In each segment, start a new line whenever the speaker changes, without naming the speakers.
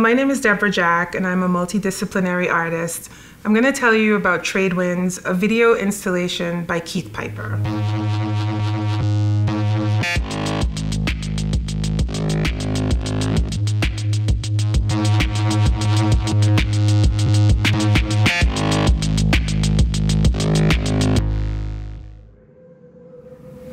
my name is Deborah Jack, and I'm a multidisciplinary artist. I'm going to tell you about Trade Winds, a video installation by Keith Piper.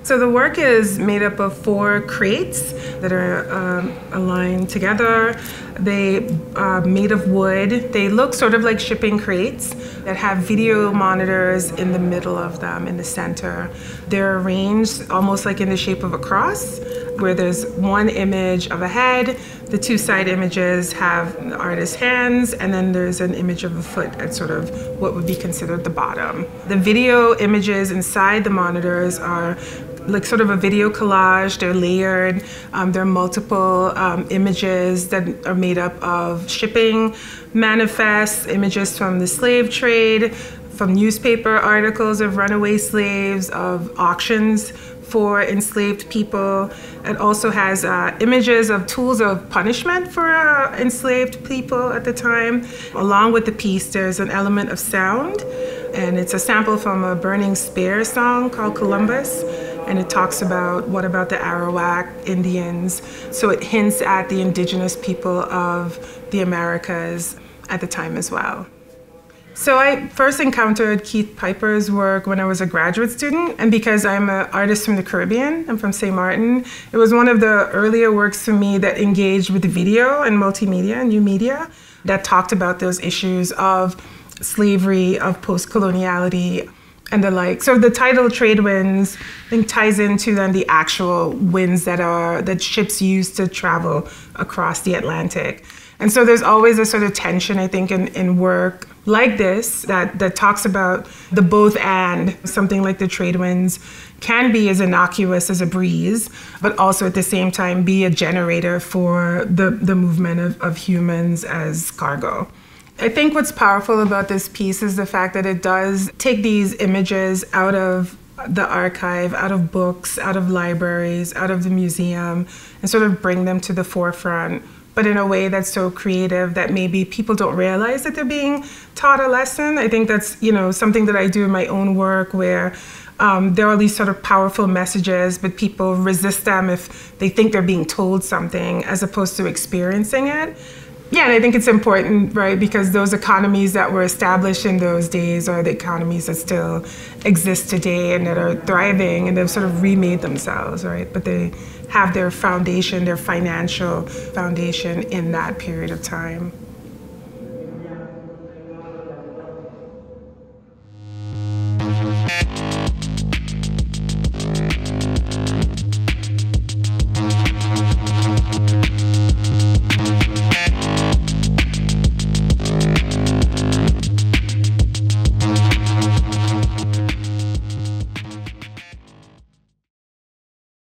So the work is made up of four crates that are um, aligned together. They are made of wood. They look sort of like shipping crates that have video monitors in the middle of them, in the center. They're arranged almost like in the shape of a cross, where there's one image of a head, the two side images have the artist's hands, and then there's an image of a foot at sort of what would be considered the bottom. The video images inside the monitors are like sort of a video collage. They're layered. Um, there are multiple um, images that are made up of shipping manifests, images from the slave trade, from newspaper articles of runaway slaves, of auctions for enslaved people. It also has uh, images of tools of punishment for uh, enslaved people at the time. Along with the piece, there's an element of sound, and it's a sample from a Burning Spear song called Columbus and it talks about what about the Arawak Indians. So it hints at the indigenous people of the Americas at the time as well. So I first encountered Keith Piper's work when I was a graduate student, and because I'm an artist from the Caribbean, I'm from St. Martin, it was one of the earlier works for me that engaged with video and multimedia and new media that talked about those issues of slavery, of post-coloniality, and the like. So the title trade winds I think ties into then the actual winds that are that ships use to travel across the Atlantic. And so there's always a sort of tension, I think, in, in work like this that, that talks about the both and something like the trade winds can be as innocuous as a breeze, but also at the same time be a generator for the, the movement of, of humans as cargo. I think what's powerful about this piece is the fact that it does take these images out of the archive, out of books, out of libraries, out of the museum, and sort of bring them to the forefront, but in a way that's so creative that maybe people don't realize that they're being taught a lesson. I think that's, you know, something that I do in my own work where um, there are these sort of powerful messages, but people resist them if they think they're being told something as opposed to experiencing it. Yeah, and I think it's important, right, because those economies that were established in those days are the economies that still exist today and that are thriving and they've sort of remade themselves, right? But they have their foundation, their financial foundation in that period of time.